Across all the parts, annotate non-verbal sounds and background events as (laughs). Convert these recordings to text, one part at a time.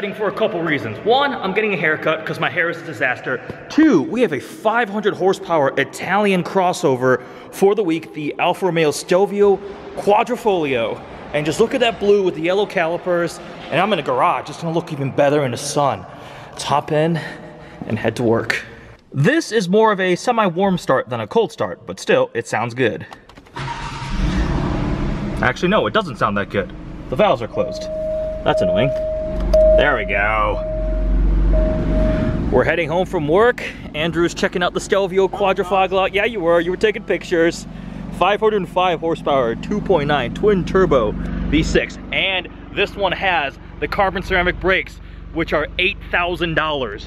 exciting for a couple reasons. One, I'm getting a haircut because my hair is a disaster. Two, we have a 500 horsepower Italian crossover for the week, the Alfa Romeo Stelvio Quadrifoglio. And just look at that blue with the yellow calipers. And I'm in a garage. It's gonna look even better in the sun. Let's hop in and head to work. This is more of a semi-warm start than a cold start, but still, it sounds good. Actually, no, it doesn't sound that good. The valves are closed. That's annoying. There we go. We're heading home from work. Andrew's checking out the Stelvio Quadrifoglio. Yeah, you were. You were taking pictures. 505 horsepower, 2.9 twin turbo V6. And this one has the carbon ceramic brakes, which are $8,000.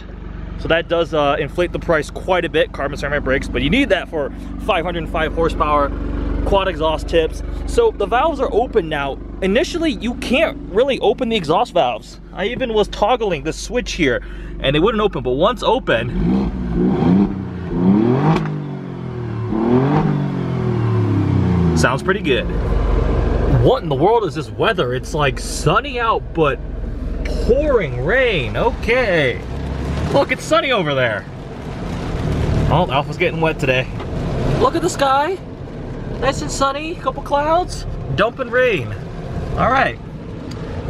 So that does uh, inflate the price quite a bit, carbon ceramic brakes, but you need that for 505 horsepower, quad exhaust tips. So the valves are open now. Initially, you can't really open the exhaust valves. I even was toggling the switch here and they wouldn't open, but once open, Sounds pretty good. What in the world is this weather? It's like sunny out, but pouring rain. Okay. Look, it's sunny over there. Oh, Alfa's getting wet today. Look at the sky. Nice and sunny, couple clouds, dumping rain. All right.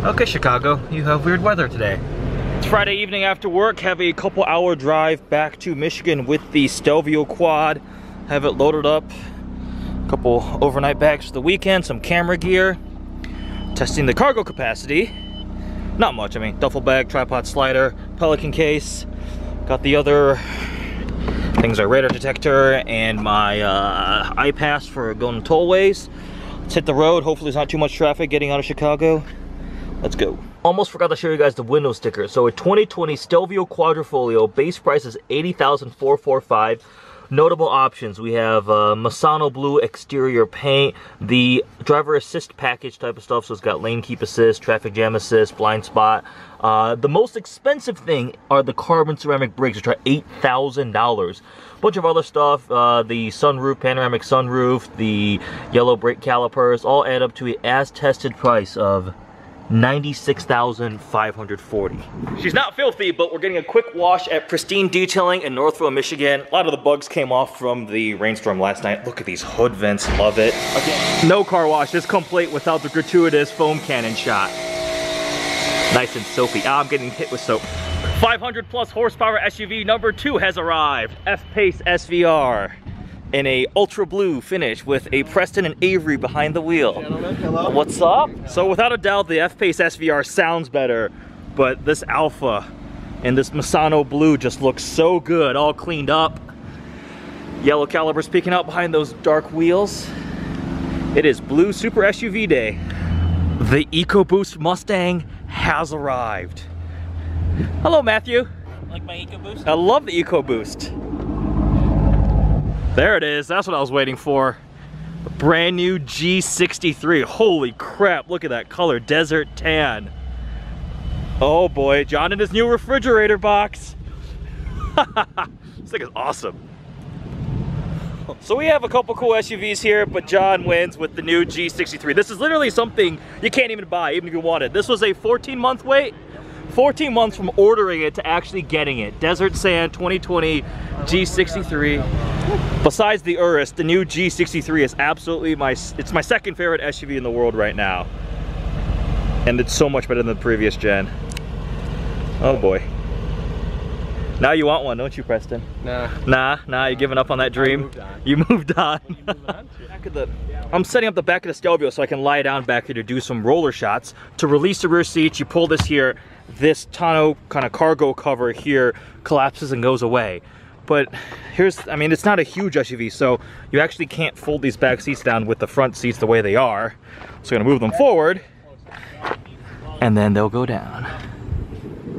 Okay, Chicago, you have weird weather today. It's Friday evening after work, have a couple hour drive back to Michigan with the Stelvio quad. Have it loaded up, a couple overnight bags for the weekend, some camera gear, testing the cargo capacity. Not much, I mean, duffel bag, tripod slider, pelican case. Got the other things are radar detector and my uh, iPass for going tollways. Let's hit the road. Hopefully there's not too much traffic getting out of Chicago. Let's go. Almost forgot to show you guys the window sticker. So a 2020 Stelvio Quadrifoglio, base price is 80445 Notable options, we have uh, Misano Blue exterior paint, the driver assist package type of stuff, so it's got lane keep assist, traffic jam assist, blind spot. Uh, the most expensive thing are the carbon ceramic brakes, which are $8,000. Bunch of other stuff, uh, the sunroof, panoramic sunroof, the yellow brake calipers, all add up to a as-tested price of 96,540. She's not filthy, but we're getting a quick wash at Pristine Detailing in Northville, Michigan. A lot of the bugs came off from the rainstorm last night. Look at these hood vents, love it. Again, no car wash is complete without the gratuitous foam cannon shot. Nice and soapy. Ah, I'm getting hit with soap. 500 plus horsepower SUV number two has arrived. F-Pace SVR in a ultra blue finish with a Preston and Avery behind the wheel. Gentlemen, hello. What's up? So without a doubt, the F-Pace SVR sounds better, but this Alfa and this Misano blue just looks so good, all cleaned up. Yellow calipers peeking out behind those dark wheels. It is blue super SUV day. The EcoBoost Mustang has arrived. Hello, Matthew. Like my EcoBoost? I love the EcoBoost. There it is, that's what I was waiting for. A brand new G63. Holy crap, look at that color, desert tan. Oh boy, John in his new refrigerator box. (laughs) this thing is awesome. So we have a couple cool SUVs here, but John wins with the new G63. This is literally something you can't even buy, even if you wanted. This was a 14 month wait. 14 months from ordering it to actually getting it. Desert Sand 2020 G63. Besides the Urus, the new G63 is absolutely my, it's my second favorite SUV in the world right now. And it's so much better than the previous gen. Oh boy. Now you want one, don't you, Preston? Nah. Nah, nah, you're giving up on that dream? moved on. You (laughs) moved on. on back of the, I'm setting up the back of the Stelvio so I can lie down back here to do some roller shots. To release the rear seats, you pull this here, this tonneau kind of cargo cover here collapses and goes away. But here's, I mean, it's not a huge SUV, so you actually can't fold these back seats down with the front seats the way they are. So we're gonna move them forward, and then they'll go down.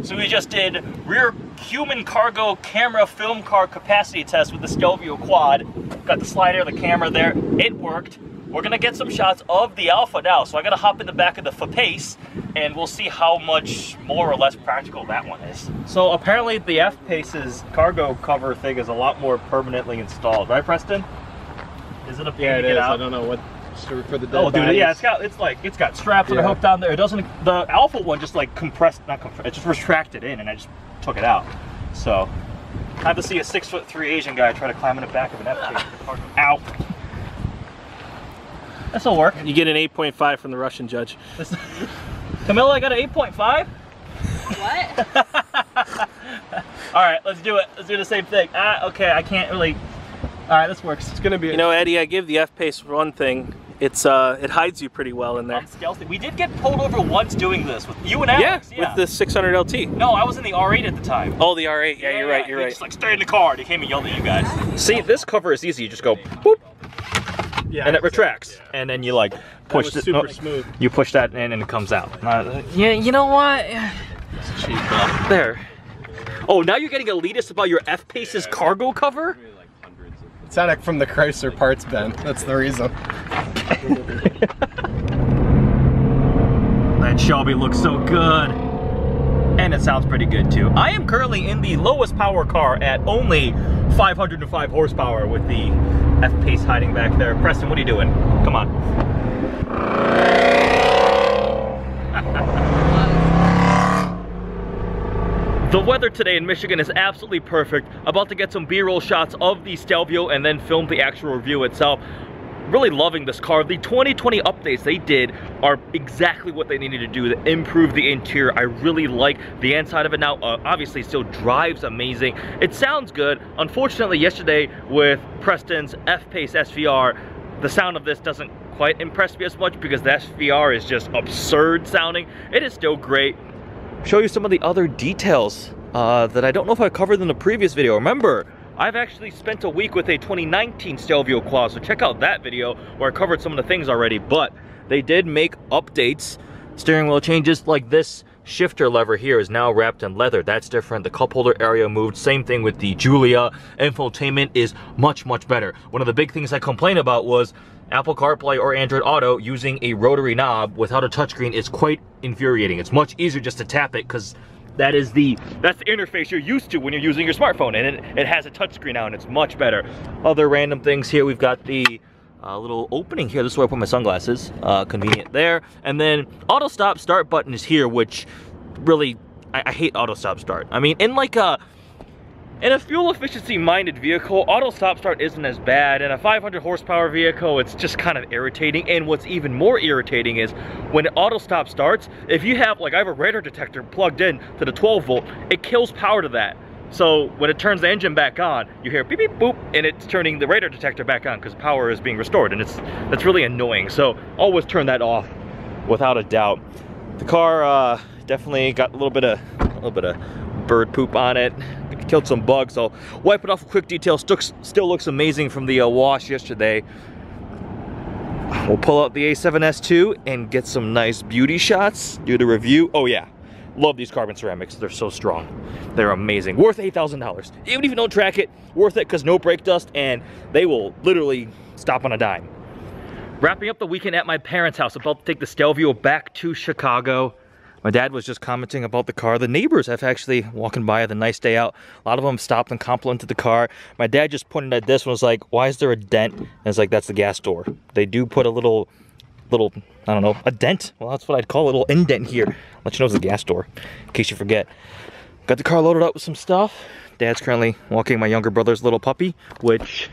So we just did rear human cargo camera film car capacity test with the Stelvio quad. Got the slider, the camera there, it worked. We're gonna get some shots of the Alfa now. So I gotta hop in the back of the F-Pace and we'll see how much more or less practical that one is. So apparently the F-Pace's cargo cover thing is a lot more permanently installed, right Preston? Is it a pain Yeah, to it get is. out? I don't know what for the dead Oh, dude, bodies. yeah, it's got it's like it's got straps that are hooked down there. It doesn't. The Alfa one just like compressed, not compressed. It just retracted in, and I just took it out. So, I have to see a six foot three Asian guy try to climb in the back of an F-Pace. (laughs) Ow. This'll work. You get an 8.5 from the Russian judge. This, (laughs) Camilla, I got an eight point five. What? (laughs) All right, let's do it. Let's do the same thing. Ah, okay, I can't really. All right, this works. It's gonna be. You know, Eddie, I give the F-Pace one thing. It's uh, it hides you pretty well in there. I'm stealthy. We did get pulled over once doing this with you and Alex. Yeah, Alex. with the 600 LT. No, I was in the R8 at the time. Oh, the R8. Yeah, you're right. You're They right. Just like stay in the car. They came and yelled at you guys. See, this cover is easy. You just go boop, yeah, and it retracts, and then you like push was it. super no, smooth. You push that in, and it comes out. Uh, yeah, you know what? It's cheap though. There. Oh, now you're getting elitist about your F Pace's cargo cover. It's not like from the Chrysler parts bin. That's the reason. (laughs) That Shelby looks so good. And it sounds pretty good too. I am currently in the lowest power car at only 505 horsepower with the F-Pace hiding back there. Preston, what are you doing? Come on. (laughs) The weather today in Michigan is absolutely perfect. About to get some B-roll shots of the Stelvio and then film the actual review itself. Really loving this car. The 2020 updates they did are exactly what they needed to do to improve the interior. I really like the inside of it now. Uh, obviously, still drives amazing. It sounds good. Unfortunately, yesterday with Preston's F-Pace SVR, the sound of this doesn't quite impress me as much because the SVR is just absurd sounding. It is still great show you some of the other details uh, that I don't know if I covered in the previous video. Remember, I've actually spent a week with a 2019 Stelvio Quad, so check out that video where I covered some of the things already, but they did make updates, steering wheel changes like this shifter lever here is now wrapped in leather. That's different. The cup holder area moved. Same thing with the Giulia. Infotainment is much, much better. One of the big things I complained about was Apple CarPlay or Android Auto using a rotary knob without a touchscreen is quite infuriating. It's much easier just to tap it because that is the that's the interface you're used to when you're using your smartphone and it, it has a touchscreen now and it's much better. Other random things here, we've got the uh, little opening here. This is where I put my sunglasses. Uh, convenient there. And then auto stop start button is here, which really, I, I hate auto stop start. I mean, in like a, in a fuel efficiency minded vehicle, auto stop start isn't as bad. In a 500 horsepower vehicle, it's just kind of irritating. And what's even more irritating is when auto stop starts, if you have, like I have a radar detector plugged in to the 12 volt, it kills power to that. So when it turns the engine back on, you hear beep beep boop, and it's turning the radar detector back on because power is being restored, and it's that's really annoying. So always turn that off, without a doubt. The car uh, definitely got a little bit of a little bit of bird poop on it. Killed some bugs. I'll wipe it off with quick detail. Still, still looks amazing from the uh, wash yesterday. We'll pull out the A7S2 and get some nice beauty shots. Do the review. Oh yeah, love these carbon ceramics. They're so strong. They're amazing. Worth $8,000. Even if you don't track it, worth it because no brake dust and they will literally stop on a dime. Wrapping up the weekend at my parents' house, about to take the Stelvio back to Chicago. My dad was just commenting about the car. The neighbors have actually walking by the nice day out. A lot of them stopped and complimented the car. My dad just pointed at this and was like, why is there a dent? And it's like, that's the gas door. They do put a little, little, I don't know, a dent. Well, that's what I'd call a little indent here. Let you know it's a gas door, in case you forget. Got the car loaded up with some stuff. Dad's currently walking my younger brother's little puppy, which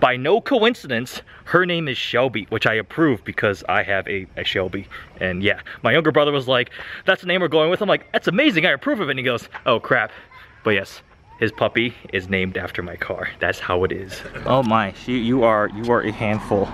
by no coincidence, her name is Shelby, which I approve because I have a, a Shelby. And yeah, my younger brother was like, that's the name we're going with. I'm like, that's amazing, I approve of it. And he goes, oh crap. But yes, his puppy is named after my car. That's how it is. Oh my, she, you are you are a handful.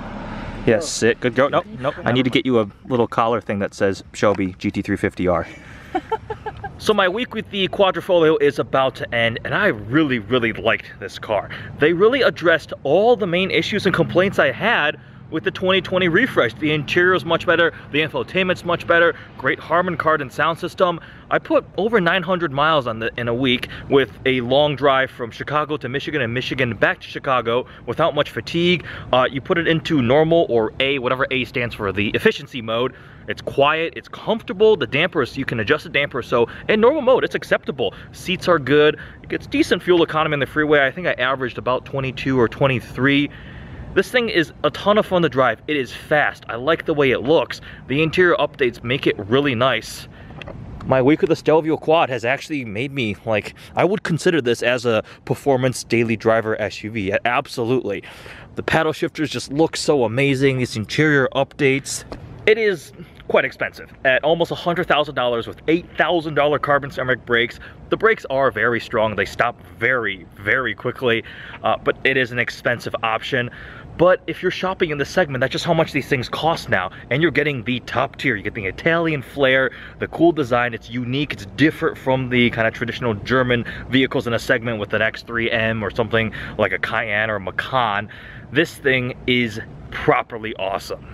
Yes, oh. sit, good girl. Nope, nope. I need to get you a little collar thing that says Shelby GT350R. (laughs) So my week with the Quadrifoglio is about to end and I really, really liked this car. They really addressed all the main issues and complaints I had with the 2020 refresh. The interior is much better, the infotainment's much better, great Harman Kardon sound system. I put over 900 miles on the in a week with a long drive from Chicago to Michigan and Michigan back to Chicago without much fatigue. Uh, you put it into normal or A, whatever A stands for, the efficiency mode. It's quiet, it's comfortable, the dampers, you can adjust the damper, so in normal mode, it's acceptable. Seats are good, it gets decent fuel economy on the freeway. I think I averaged about 22 or 23 This thing is a ton of fun to drive. It is fast. I like the way it looks. The interior updates make it really nice. My week with the Stelvio Quad has actually made me like, I would consider this as a performance daily driver SUV. Absolutely. The paddle shifters just look so amazing. These interior updates. It is quite expensive at almost $100,000 with $8,000 carbon ceramic brakes. The brakes are very strong. They stop very, very quickly, uh, but it is an expensive option. But if you're shopping in the segment, that's just how much these things cost now. And you're getting the top tier. You get the Italian flair, the cool design. It's unique. It's different from the kind of traditional German vehicles in a segment with an X3M or something like a Cayenne or a Macan. This thing is properly awesome.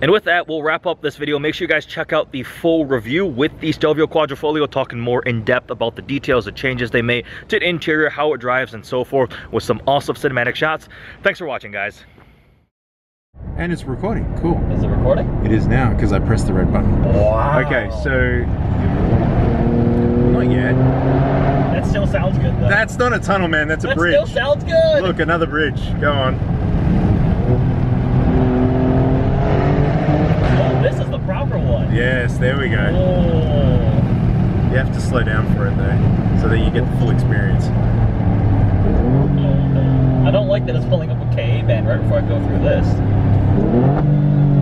And with that, we'll wrap up this video. Make sure you guys check out the full review with the Stelvio Quadrifoglio, talking more in depth about the details, the changes they made to the interior, how it drives, and so forth, with some awesome cinematic shots. Thanks for watching, guys. And it's recording. Cool. Is it recording? It is now because I pressed the red button. Wow. Okay, so not yet. That still sounds good, though. That's not a tunnel, man. That's a that bridge. still sounds good. Look, another bridge. Go on. Oh, this is the proper one. Yes, there we go. Oh. You have to slow down for it though, so that you get the full experience. I don't like that it's pulling up a KA band right before I go through this.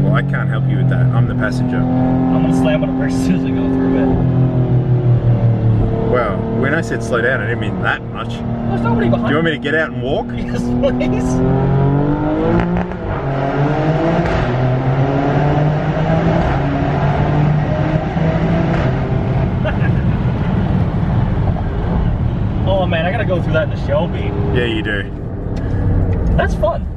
Well, I can't help you with that. I'm the passenger. I'm gonna slam on the brakes as soon as I go through it. Well, when I said slow down, I didn't mean that much. There's nobody behind Do you want me to get out and walk? (laughs) Yes, please. oh man, I gotta go through that in the Shelby. Yeah, you do. That's fun.